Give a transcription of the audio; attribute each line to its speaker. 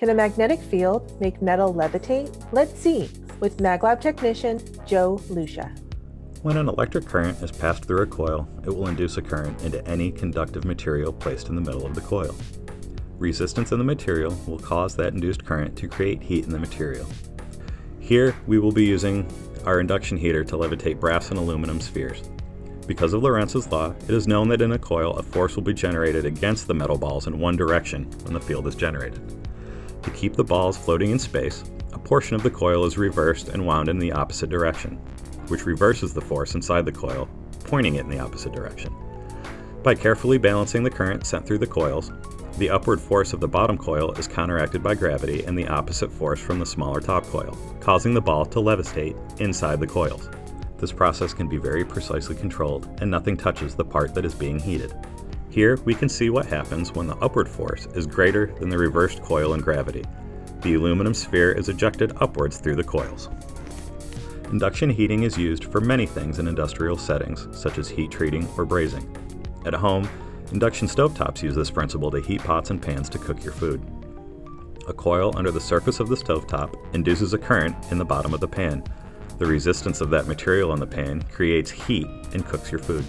Speaker 1: Can a magnetic field make metal levitate? Let's see with MagLab technician Joe Lucia.
Speaker 2: When an electric current is passed through a coil, it will induce a current into any conductive material placed in the middle of the coil. Resistance in the material will cause that induced current to create heat in the material. Here, we will be using our induction heater to levitate brass and aluminum spheres. Because of Lorentz's law, it is known that in a coil a force will be generated against the metal balls in one direction when the field is generated. To keep the balls floating in space, a portion of the coil is reversed and wound in the opposite direction, which reverses the force inside the coil, pointing it in the opposite direction. By carefully balancing the current sent through the coils, the upward force of the bottom coil is counteracted by gravity and the opposite force from the smaller top coil, causing the ball to levitate inside the coils. This process can be very precisely controlled and nothing touches the part that is being heated. Here we can see what happens when the upward force is greater than the reversed coil in gravity. The aluminum sphere is ejected upwards through the coils. Induction heating is used for many things in industrial settings, such as heat treating or brazing. At home, induction stovetops use this principle to heat pots and pans to cook your food. A coil under the surface of the stovetop induces a current in the bottom of the pan. The resistance of that material on the pan creates heat and cooks your food.